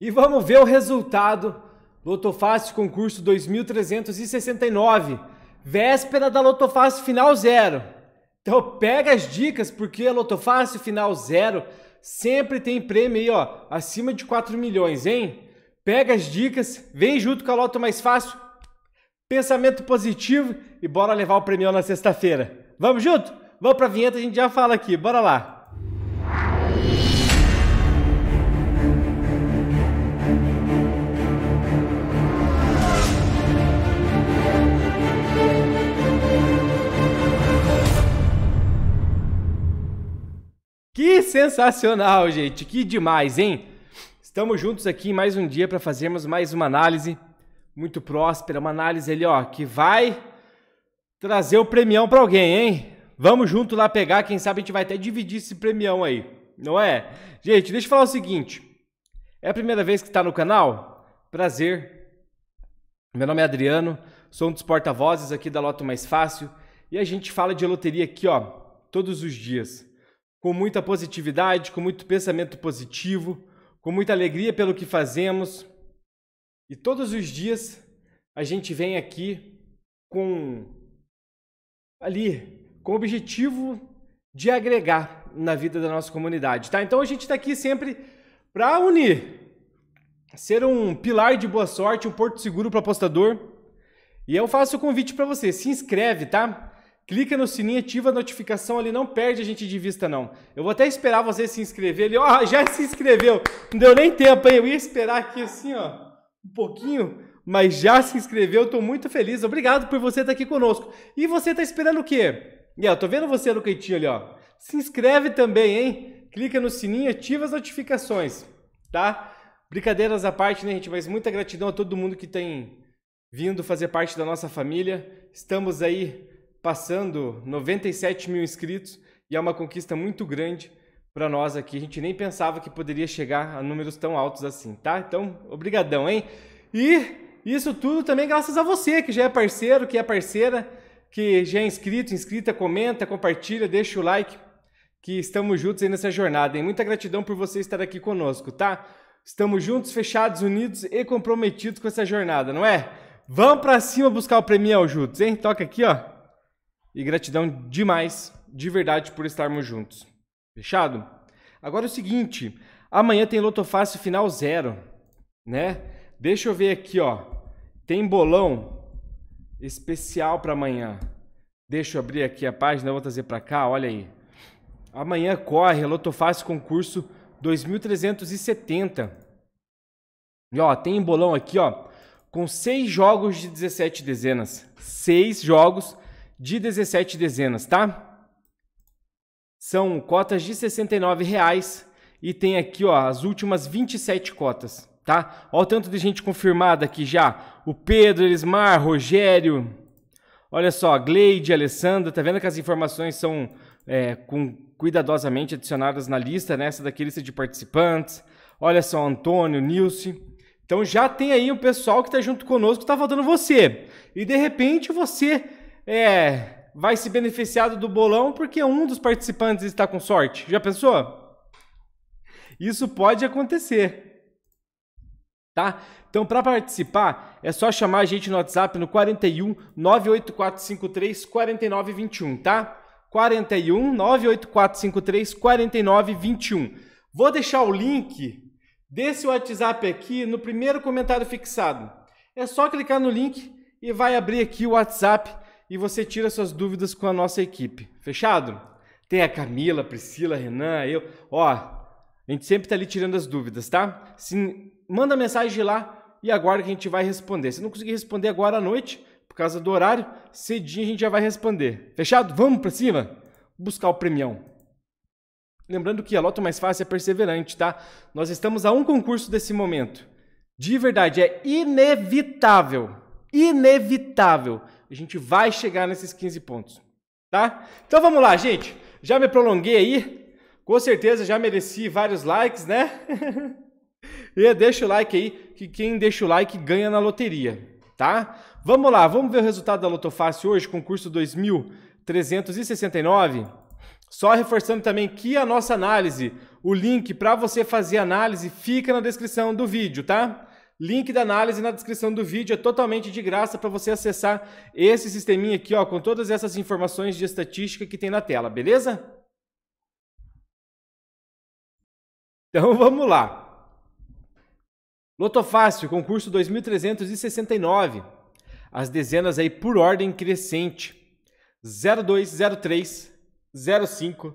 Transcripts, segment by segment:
E vamos ver o resultado Loto Fácil concurso 2369, véspera da Loto Fácil final zero. Então pega as dicas porque a Loto Fácil final zero sempre tem prêmio aí, ó, acima de 4 milhões, hein? Pega as dicas, vem junto com a Loto Mais Fácil. Pensamento positivo e bora levar o prêmio na sexta-feira. Vamos junto? Vamos pra vinheta, a gente já fala aqui. Bora lá. Que sensacional, gente! Que demais, hein? Estamos juntos aqui mais um dia para fazermos mais uma análise muito próspera, uma análise ali, ó, que vai trazer o premião para alguém, hein? Vamos junto lá pegar, quem sabe a gente vai até dividir esse premião aí, não é? Gente, deixa eu falar o seguinte. É a primeira vez que está no canal? Prazer. Meu nome é Adriano, sou um dos porta-vozes aqui da Loto Mais Fácil e a gente fala de loteria aqui, ó, todos os dias com muita positividade, com muito pensamento positivo, com muita alegria pelo que fazemos. E todos os dias a gente vem aqui com ali, com o objetivo de agregar na vida da nossa comunidade, tá? Então a gente está aqui sempre para unir, ser um pilar de boa sorte, um porto seguro para apostador. E eu faço o convite para você, se inscreve, tá? Clica no sininho, ativa a notificação ali, não perde a gente de vista não. Eu vou até esperar você se inscrever ali. Ó, já se inscreveu. Não deu nem tempo, hein? Eu ia esperar aqui assim, ó, um pouquinho, mas já se inscreveu. Estou muito feliz. Obrigado por você estar aqui conosco. E você está esperando o quê? E ó, tô vendo você no cantinho ali, ó. Se inscreve também, hein? Clica no sininho, ativa as notificações, tá? Brincadeiras à parte, né, gente? Mas muita gratidão a todo mundo que tem vindo fazer parte da nossa família. Estamos aí passando 97 mil inscritos e é uma conquista muito grande para nós aqui. A gente nem pensava que poderia chegar a números tão altos assim, tá? Então, obrigadão, hein? E isso tudo também graças a você que já é parceiro, que é parceira, que já é inscrito, inscrita, comenta, compartilha, deixa o like, que estamos juntos aí nessa jornada. Hein? Muita gratidão por você estar aqui conosco, tá? Estamos juntos, fechados, unidos e comprometidos com essa jornada, não é? Vamos para cima buscar o premião juntos, hein? Toca aqui, ó. E gratidão demais, de verdade, por estarmos juntos. Fechado? Agora é o seguinte, amanhã tem Loto Fácil final zero, né? Deixa eu ver aqui, ó. Tem bolão especial para amanhã. Deixa eu abrir aqui a página, vou trazer para cá, olha aí. Amanhã corre Loto Fácil concurso 2370. E ó, tem bolão aqui, ó, com seis jogos de 17 dezenas. Seis jogos de 17 dezenas, tá? São cotas de R$ 69,00 e tem aqui ó, as últimas 27 cotas, tá? Olha o tanto de gente confirmada aqui já. O Pedro, Elismar, Rogério, olha só, Gleide, Alessandra, tá vendo que as informações são é, com, cuidadosamente adicionadas na lista, né? Essa daqui é lista de participantes. Olha só, Antônio, Nilce. Então já tem aí um pessoal que está junto conosco, está faltando você. E de repente você é, vai se beneficiar do bolão porque um dos participantes está com sorte. Já pensou? Isso pode acontecer. Tá? Então, para participar, é só chamar a gente no WhatsApp no 41 98453 4921, tá? 41 98453 4921. Vou deixar o link desse WhatsApp aqui no primeiro comentário fixado. É só clicar no link e vai abrir aqui o WhatsApp e você tira suas dúvidas com a nossa equipe. Fechado? Tem a Camila, Priscila, Renan, eu. Ó, a gente sempre está ali tirando as dúvidas, tá? Manda mensagem lá e aguarda que a gente vai responder. Se não conseguir responder agora à noite, por causa do horário, cedinho a gente já vai responder. Fechado? Vamos para cima? Buscar o premião. Lembrando que a Loto Mais Fácil é perseverante, tá? Nós estamos a um concurso desse momento. De verdade, é inevitável, inevitável a gente vai chegar nesses 15 pontos, tá? Então vamos lá, gente. Já me prolonguei aí. Com certeza já mereci vários likes, né? e deixa o like aí, que quem deixa o like ganha na loteria, tá? Vamos lá, vamos ver o resultado da Lotofácil hoje, concurso 2369. Só reforçando também que a nossa análise, o link para você fazer análise fica na descrição do vídeo, tá? Link da análise na descrição do vídeo é totalmente de graça para você acessar esse sisteminha aqui, ó, com todas essas informações de estatística que tem na tela, beleza? Então vamos lá. Lotofácil, concurso 2369. As dezenas aí por ordem crescente. 02, 03, 05,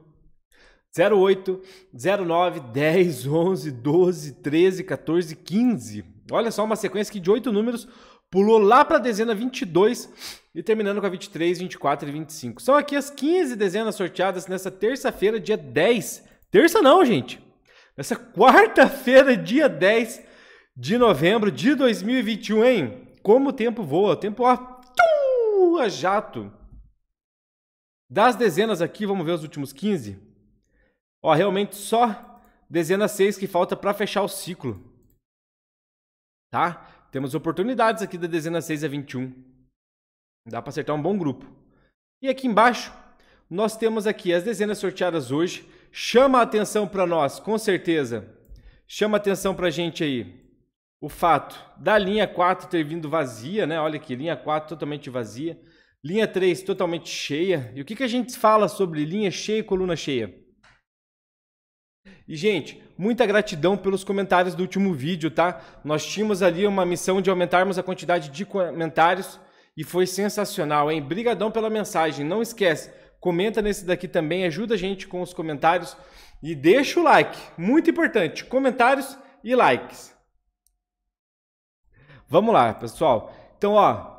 08, 09, 10, 11, 12, 13, 14, 15. Olha só uma sequência que de oito números pulou lá para a dezena 22 e terminando com a 23, 24 e 25. São aqui as 15 dezenas sorteadas nessa terça-feira, dia 10. Terça não, gente. Nessa quarta-feira, dia 10 de novembro de 2021, hein? Como o tempo voa, o tempo ó, a jato. Das dezenas aqui, vamos ver os últimos 15. Ó, realmente só dezena 6 que falta para fechar o ciclo. Tá? Temos oportunidades aqui da dezena 6 a 21. Dá para acertar um bom grupo. E aqui embaixo, nós temos aqui as dezenas sorteadas hoje. Chama a atenção para nós, com certeza. Chama a atenção para a gente aí o fato da linha 4 ter vindo vazia, né? Olha aqui, linha 4 totalmente vazia, linha 3 totalmente cheia. E o que, que a gente fala sobre linha cheia e coluna cheia? E, gente, muita gratidão pelos comentários do último vídeo, tá? Nós tínhamos ali uma missão de aumentarmos a quantidade de comentários e foi sensacional, hein? Brigadão pela mensagem. Não esquece, comenta nesse daqui também, ajuda a gente com os comentários e deixa o like. Muito importante, comentários e likes. Vamos lá, pessoal. Então, ó,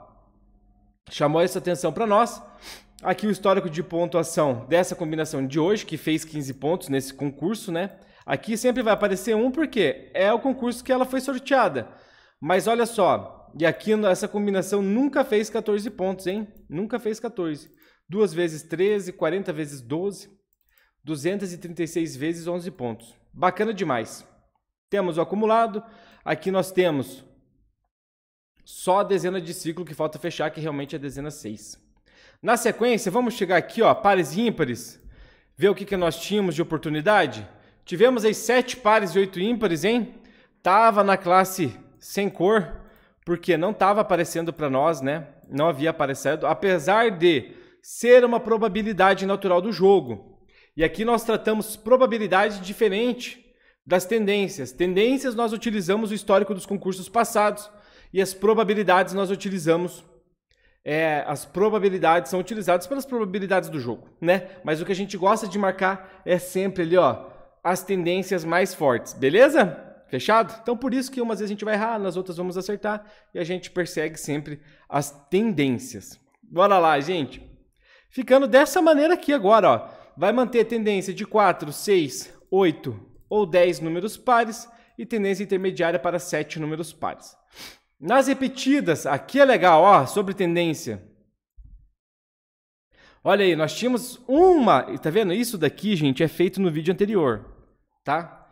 chamou essa atenção para nós. Aqui o histórico de pontuação dessa combinação de hoje, que fez 15 pontos nesse concurso, né? Aqui sempre vai aparecer um porque é o concurso que ela foi sorteada. Mas olha só, e aqui essa combinação nunca fez 14 pontos, hein? Nunca fez 14. Duas vezes 13, 40 vezes 12, 236 vezes 11 pontos. Bacana demais. Temos o acumulado. Aqui nós temos só a dezena de ciclo que falta fechar, que realmente é a dezena 6. Na sequência, vamos chegar aqui, ó, pares ímpares, ver o que, que nós tínhamos de oportunidade. Tivemos aí sete pares e oito ímpares, hein? Tava na classe sem cor, porque não estava aparecendo para nós, né? Não havia aparecido, apesar de ser uma probabilidade natural do jogo. E aqui nós tratamos probabilidade diferente das tendências. Tendências nós utilizamos o histórico dos concursos passados e as probabilidades nós utilizamos. É, as probabilidades são utilizadas pelas probabilidades do jogo, né? Mas o que a gente gosta de marcar é sempre ali, ó, as tendências mais fortes, beleza? Fechado? Então por isso que umas vezes a gente vai errar, nas outras vamos acertar e a gente persegue sempre as tendências. Bora lá, gente. Ficando dessa maneira aqui agora, ó. Vai manter tendência de 4, 6, 8 ou 10 números pares e tendência intermediária para 7 números pares. Nas repetidas, aqui é legal, ó, sobre tendência. Olha aí, nós tínhamos uma, tá vendo? Isso daqui, gente, é feito no vídeo anterior, tá?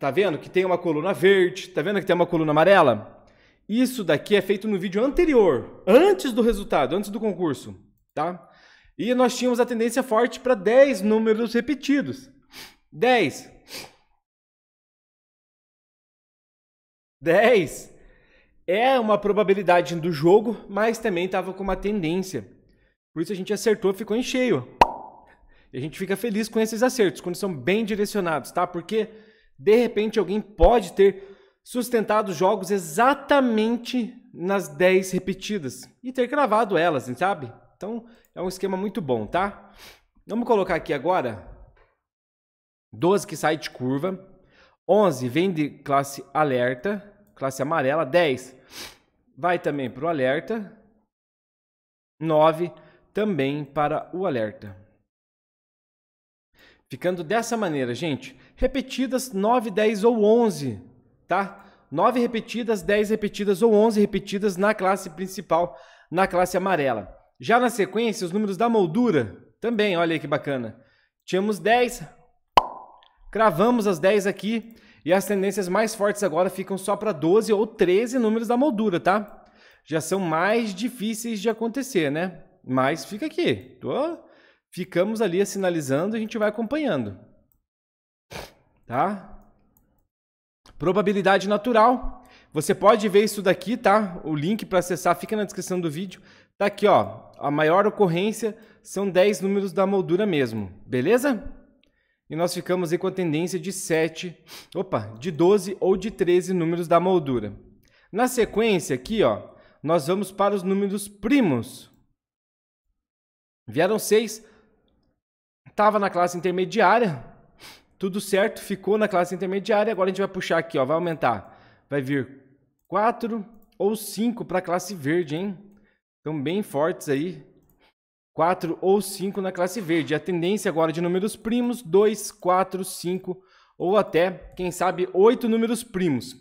Tá vendo que tem uma coluna verde, tá vendo que tem uma coluna amarela? Isso daqui é feito no vídeo anterior, antes do resultado, antes do concurso, tá? E nós tínhamos a tendência forte para 10 números repetidos. 10. 10 é uma probabilidade do jogo, mas também estava com uma tendência. Por isso a gente acertou, ficou em cheio. E a gente fica feliz com esses acertos, quando são bem direcionados, tá? Porque de repente alguém pode ter sustentado jogos exatamente nas 10 repetidas e ter gravado elas, sabe? Então é um esquema muito bom, tá? Vamos colocar aqui agora 12 que sai de curva, 11 vem de classe alerta, classe amarela. 10 vai também para o alerta. 9 também para o alerta. Ficando dessa maneira, gente, repetidas 9, 10 ou 11, tá? 9 repetidas, 10 repetidas ou 11 repetidas na classe principal, na classe amarela. Já na sequência, os números da moldura também, olha aí que bacana. Tínhamos 10, cravamos as 10 aqui e as tendências mais fortes agora ficam só para 12 ou 13 números da moldura, tá? Já são mais difíceis de acontecer, né? Mas fica aqui. Tô... ficamos ali sinalizando e a gente vai acompanhando. Tá? Probabilidade natural. Você pode ver isso daqui, tá? O link para acessar fica na descrição do vídeo. Tá aqui, ó. A maior ocorrência são 10 números da moldura mesmo. Beleza? E nós ficamos aí com a tendência de 7, opa, de 12 ou de 13 números da moldura. Na sequência aqui, ó, nós vamos para os números primos. Vieram 6, estava na classe intermediária, tudo certo, ficou na classe intermediária, agora a gente vai puxar aqui, ó, vai aumentar. Vai vir 4 ou 5 para a classe verde, hein? Estão bem fortes aí. 4 ou 5 na classe verde. A tendência agora de números primos, 2, 4, 5 ou até, quem sabe, 8 números primos. O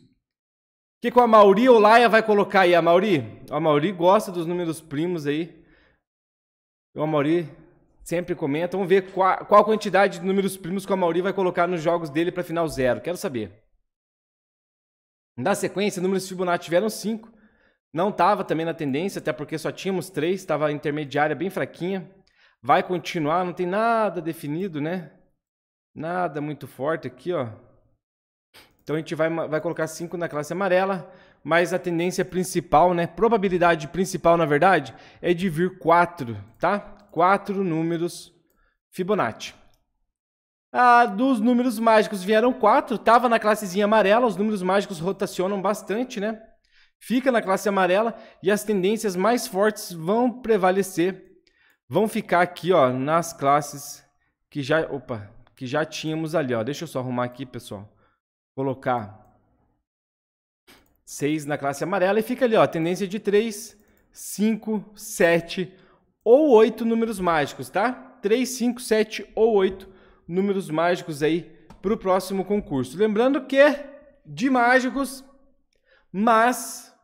que, que a Mauri ou Laia vai colocar aí? A Mauri? A Mauri gosta dos números primos aí. O Mauri sempre comenta. Vamos ver qual, qual quantidade de números primos que o Mauri vai colocar nos jogos dele para final zero. Quero saber. Na sequência, números Fibonacci tiveram 5. Não estava também na tendência, até porque só tínhamos três, estava intermediária bem fraquinha. Vai continuar, não tem nada definido, né? Nada muito forte aqui, ó. Então a gente vai, vai colocar 5 na classe amarela, mas a tendência principal, né? Probabilidade principal, na verdade, é de vir 4, tá? 4 números Fibonacci. Ah, dos números mágicos vieram 4, estava na classezinha amarela, os números mágicos rotacionam bastante, né? Fica na classe amarela e as tendências mais fortes vão prevalecer, vão ficar aqui, ó, nas classes que já, opa, que já tínhamos ali, ó. Deixa eu só arrumar aqui, pessoal. Colocar 6 na classe amarela e fica ali, ó, tendência de 3, 5, 7 ou 8 números mágicos, tá? 3, 5, 7 ou 8 números mágicos aí para o próximo concurso. Lembrando que de mágicos mas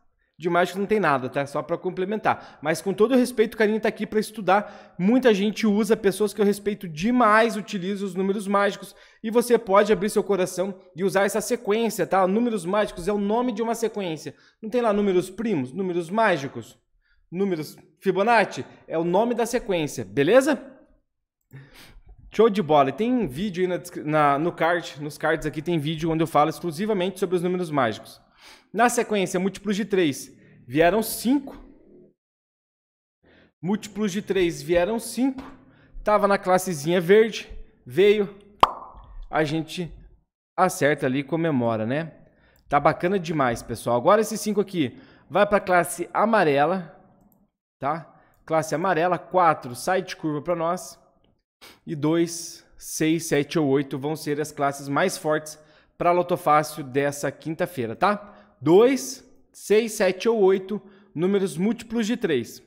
de mágico não tem nada, tá? Só para complementar. Mas com todo o respeito, o Carinho está aqui para estudar. Muita gente usa, pessoas que eu respeito demais utilizam os números mágicos e você pode abrir seu coração e usar essa sequência, tá? Números mágicos é o nome de uma sequência. Não tem lá números primos, números mágicos, números Fibonacci? É o nome da sequência, beleza? Show de bola. Tem vídeo aí na, na, no card, nos cards aqui tem vídeo onde eu falo exclusivamente sobre os números mágicos. Na sequência, múltiplos de 3 vieram 5. Múltiplos de 3 vieram 5. Tava na classezinha verde, veio, a gente acerta ali e comemora, né? Tá bacana demais, pessoal. Agora esse 5 aqui vai para a classe amarela, tá? Classe amarela, 4 sai de curva para nós. E 2, 6, 7 ou 8 vão ser as classes mais fortes para a Lotofácil dessa quinta-feira, tá? 2, 6, 7 ou 8, números múltiplos de 3.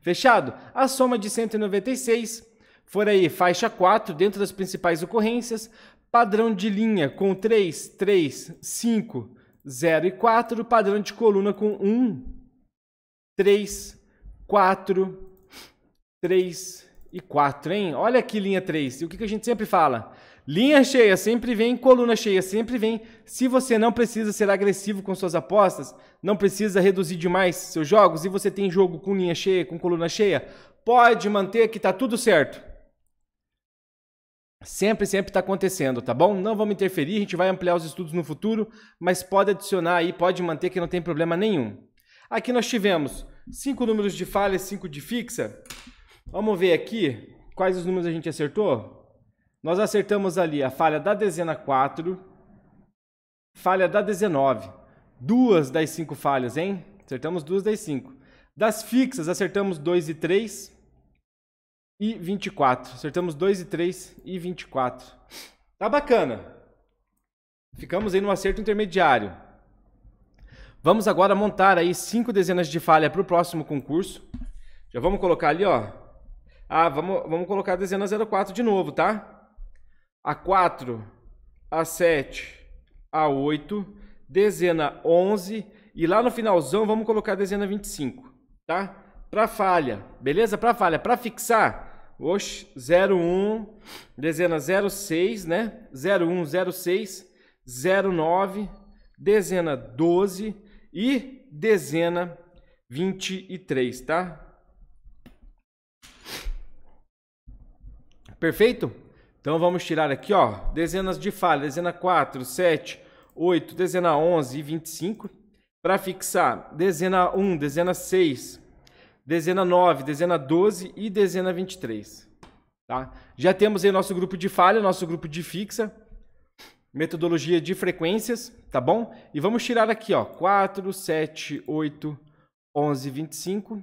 Fechado? A soma de 196 for aí faixa 4 dentro das principais ocorrências, padrão de linha com 3, 3, 5, 0 e 4, padrão de coluna com 1, 3, 4, 3 e 4, hein? Olha aqui linha 3. E o que a gente sempre fala? Linha cheia sempre vem, coluna cheia sempre vem. Se você não precisa ser agressivo com suas apostas, não precisa reduzir demais seus jogos e você tem jogo com linha cheia, com coluna cheia, pode manter que está tudo certo. Sempre, sempre está acontecendo, tá bom? Não vamos interferir, a gente vai ampliar os estudos no futuro, mas pode adicionar aí, pode manter que não tem problema nenhum. Aqui nós tivemos cinco números de falha, cinco de fixa. Vamos ver aqui quais os números a gente acertou. Nós acertamos ali a falha da dezena 4, falha da 19. Duas das cinco falhas, hein? Acertamos duas das cinco. Das fixas, acertamos 2 e 3 e 24. Acertamos 2 e 3 e 24. Tá bacana. Ficamos aí no acerto intermediário. Vamos agora montar aí cinco dezenas de falha para o próximo concurso. Já vamos colocar ali, ó. Ah, vamos, vamos colocar a dezena 04 de novo, tá? A 4, a 7, a 8, dezena 11 e lá no finalzão vamos colocar a dezena 25, tá? Para falha, beleza? Para falha, para fixar, oxe, 01, dezena 06, né? 01, 06, 09, dezena 12 e dezena 23, tá? Perfeito? Então vamos tirar aqui, ó, dezenas de falha, dezena 4, 7, 8, dezena 11 e 25. Para fixar, dezena 1, dezena 6, dezena 9, dezena 12 e dezena 23. Tá? Já temos aí nosso grupo de falha, nosso grupo de fixa, metodologia de frequências, tá bom? E vamos tirar aqui, ó, 4, 7, 8, 11, 25,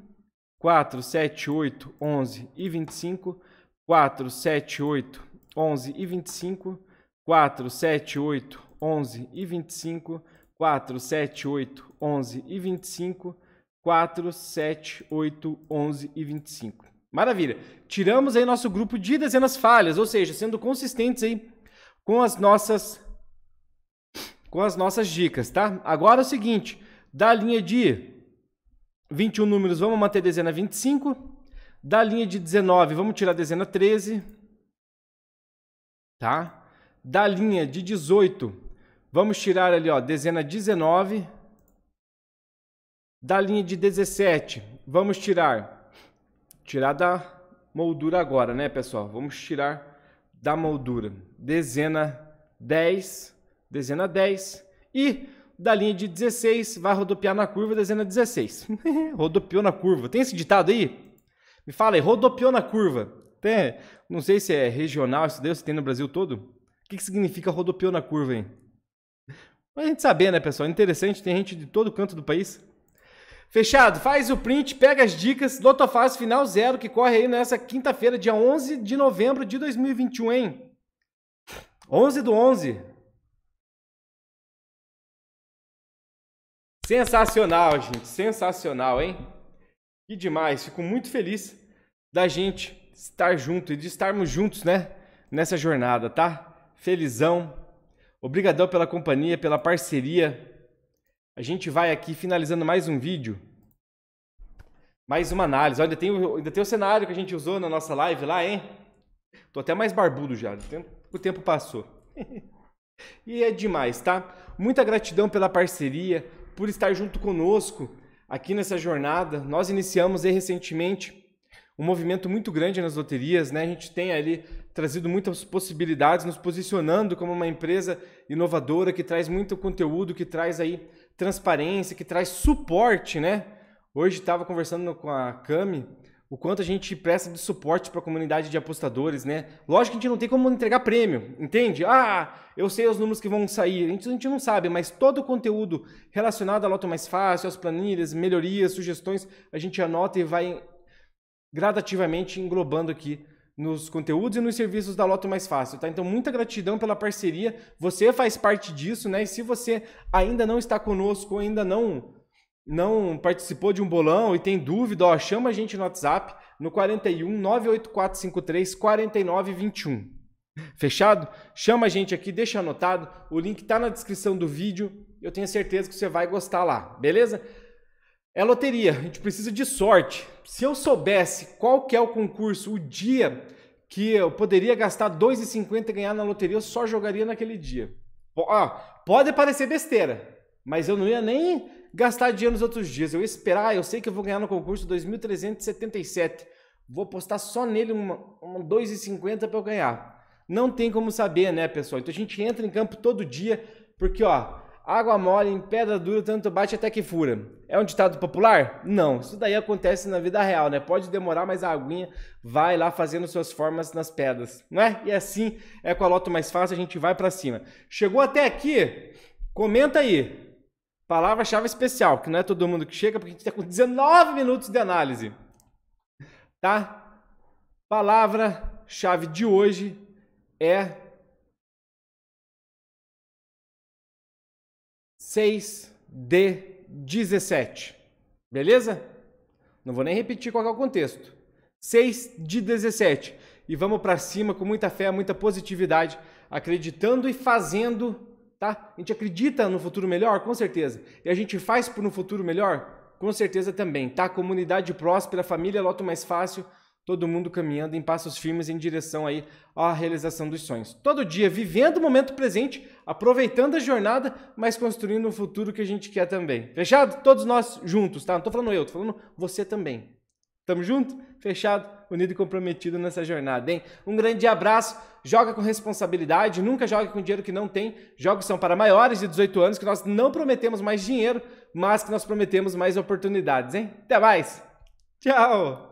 4, 7, 8, 11 e 25, 4, 7, 8, 11 e 25, 4, 7, 8, 11 e 25, 4, 7, 8, 11 e 25, 4, 7, 8, 11 e 25. Maravilha. Tiramos aí nosso grupo de dezenas falhas, ou seja, sendo consistentes aí com as nossas com as nossas dicas, tá? Agora é o seguinte, da linha de 21 números, vamos manter a dezena 25. Da linha de 19, vamos tirar a dezena 13. Tá? Da linha de 18, vamos tirar ali, ó, dezena 19. Da linha de 17, vamos tirar tirar da moldura agora, né, pessoal? Vamos tirar da moldura dezena 10, dezena 10 e da linha de 16 vai rodopiar na curva, dezena 16. Rodopiou na curva. Tem esse ditado aí? Me fala aí, rodopiou na curva. Tem, não sei se é regional, isso Deus tem no Brasil todo. O que, que significa rodopiou na curva, hein? Pra gente saber, né, pessoal? Interessante, tem gente de todo canto do país. Fechado? Faz o print, pega as dicas. Lotofase Final Zero, que corre aí nessa quinta-feira, dia 11 de novembro de 2021, hein? 11 do 11. Sensacional, gente. Sensacional, hein? Que demais. Fico muito feliz da gente estar junto e de estarmos juntos, né? Nessa jornada, tá? Felizão. Obrigadão pela companhia, pela parceria. A gente vai aqui finalizando mais um vídeo. Mais uma análise. Ainda tem, o, ainda tem o cenário que a gente usou na nossa live lá, hein? Tô até mais barbudo já. O tempo passou. e é demais, tá? Muita gratidão pela parceria por estar junto conosco aqui nessa jornada. Nós iniciamos recentemente um movimento muito grande nas loterias, né? A gente tem ali trazido muitas possibilidades, nos posicionando como uma empresa inovadora que traz muito conteúdo, que traz aí transparência, que traz suporte, né? Hoje estava conversando com a Cami o quanto a gente presta de suporte para a comunidade de apostadores, né? Lógico que a gente não tem como entregar prêmio, entende? Ah, eu sei os números que vão sair. A gente, a gente não sabe, mas todo o conteúdo relacionado à Loto Mais Fácil, às planilhas, melhorias, sugestões, a gente anota e vai gradativamente englobando aqui nos conteúdos e nos serviços da Loto Mais Fácil, tá? Então, muita gratidão pela parceria. Você faz parte disso, né? E se você ainda não está conosco, ainda não não participou de um bolão e tem dúvida, ó, chama a gente no WhatsApp no 41 98453 4921. Fechado? Chama a gente aqui, deixa anotado. O link está na descrição do vídeo. Eu tenho certeza que você vai gostar lá, beleza? É loteria, a gente precisa de sorte. Se eu soubesse qual que é o concurso, o dia que eu poderia gastar 2,50 e ganhar na loteria, eu só jogaria naquele dia. Pode parecer besteira, mas eu não ia nem gastar dinheiro nos outros dias. Eu ia esperar, eu sei que eu vou ganhar no concurso 2.377. Vou postar só nele uma, uma 2,50 para eu ganhar. Não tem como saber, né, pessoal? Então a gente entra em campo todo dia, porque, ó, água mole em pedra dura, tanto bate até que fura. É um ditado popular? Não. Isso daí acontece na vida real, né? Pode demorar, mas a aguinha vai lá fazendo suas formas nas pedras, não é? E assim é com a loto mais fácil, a gente vai para cima. Chegou até aqui? Comenta aí. Palavra-chave especial, que não é todo mundo que chega, porque a gente está com 19 minutos de análise. Tá? Palavra-chave de hoje é 6 de 17. Beleza? Não vou nem repetir qual é o contexto. 6 de 17. E vamos para cima com muita fé, muita positividade, acreditando e fazendo tá? A gente acredita no futuro melhor, com certeza. E a gente faz por um futuro melhor, com certeza também, tá? Comunidade próspera, família loto mais fácil, todo mundo caminhando em passos firmes em direção aí à realização dos sonhos. Todo dia vivendo o momento presente, aproveitando a jornada, mas construindo o futuro que a gente quer também. Fechado? Todos nós juntos, tá? Não tô falando eu, tô falando você também. Tamo junto? Fechado, unido e comprometido nessa jornada, hein? Um grande abraço, joga com responsabilidade, nunca jogue com dinheiro que não tem. Jogos são para maiores de 18 anos, que nós não prometemos mais dinheiro, mas que nós prometemos mais oportunidades, hein? Até mais! Tchau!